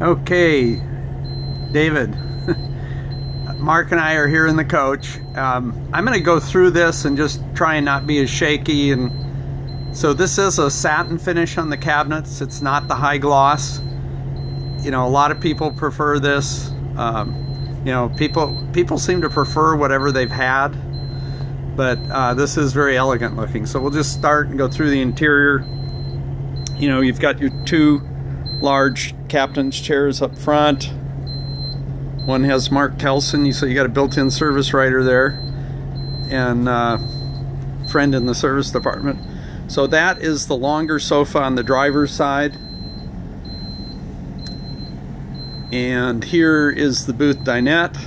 Okay, David. Mark and I are here in the coach. Um, I'm going to go through this and just try and not be as shaky. And so this is a satin finish on the cabinets. It's not the high gloss. You know, a lot of people prefer this. Um, you know, people people seem to prefer whatever they've had, but uh, this is very elegant looking. So we'll just start and go through the interior. You know, you've got your two large captain's chairs up front. One has Mark Telson, so you got a built-in service writer there, and uh, friend in the service department. So that is the longer sofa on the driver's side. And here is the booth dinette.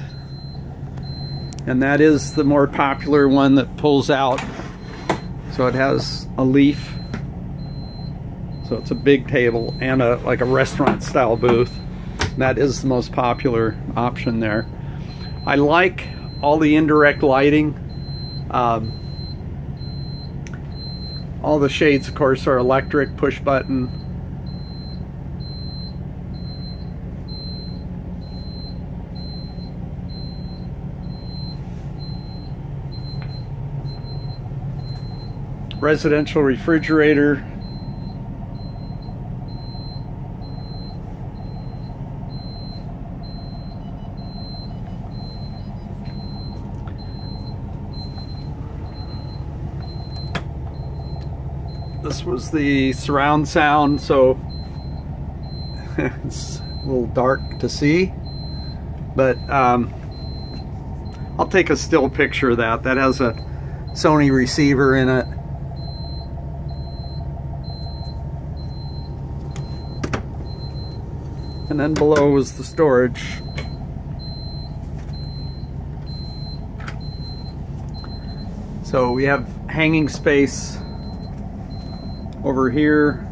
And that is the more popular one that pulls out. So it has a leaf so it's a big table and a like a restaurant style booth. That is the most popular option there. I like all the indirect lighting. Um, all the shades, of course, are electric, push button. Residential refrigerator, this was the surround sound so it's a little dark to see. But um, I'll take a still picture of that. That has a Sony receiver in it. And then below is the storage. So we have hanging space over here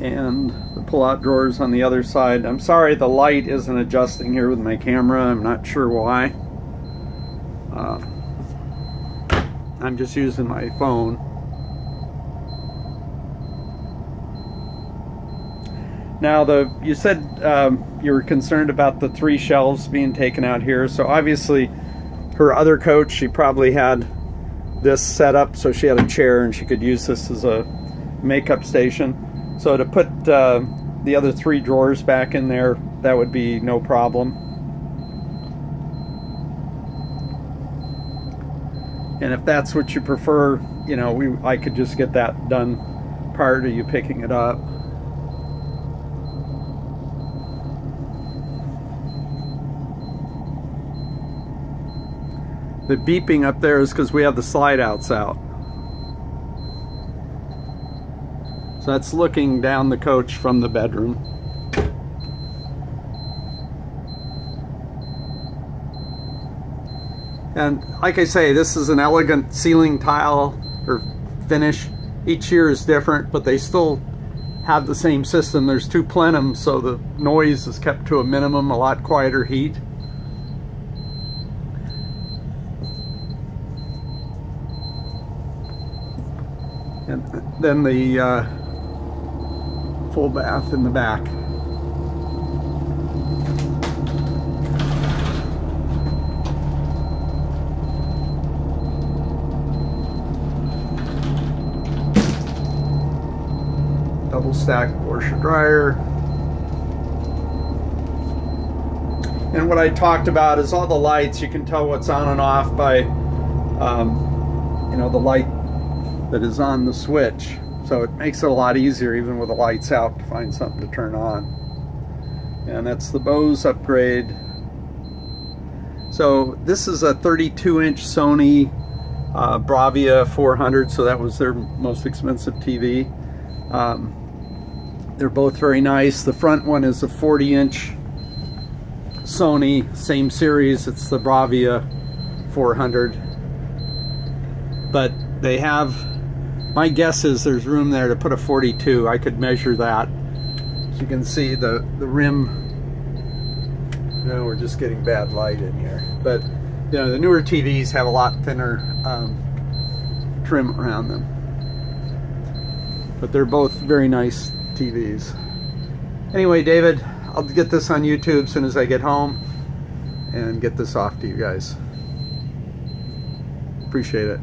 and the pull-out drawers on the other side. I'm sorry the light isn't adjusting here with my camera. I'm not sure why. Uh, I'm just using my phone. Now the you said um, you were concerned about the three shelves being taken out here. So obviously her other coach she probably had this set up so she had a chair and she could use this as a makeup station. So to put uh, the other three drawers back in there, that would be no problem. And if that's what you prefer, you know, we I could just get that done prior to you picking it up. The beeping up there is because we have the slide outs out. So that's looking down the coach from the bedroom. And like I say, this is an elegant ceiling tile or finish. Each year is different, but they still have the same system. There's two plenums, so the noise is kept to a minimum, a lot quieter heat. And then the uh, full bath in the back. Double stack washer dryer. And what I talked about is all the lights, you can tell what's on and off by, um, you know, the light that is on the switch. So it makes it a lot easier even with the lights out to find something to turn on. And that's the Bose upgrade. So this is a 32 inch Sony uh, Bravia 400, so that was their most expensive TV. Um, they're both very nice. The front one is a 40 inch Sony, same series, it's the Bravia 400. But they have my guess is there's room there to put a 42. I could measure that. As you can see, the, the rim, no, we're just getting bad light in here. But, you know, the newer TVs have a lot thinner um, trim around them. But they're both very nice TVs. Anyway, David, I'll get this on YouTube as soon as I get home and get this off to you guys. Appreciate it.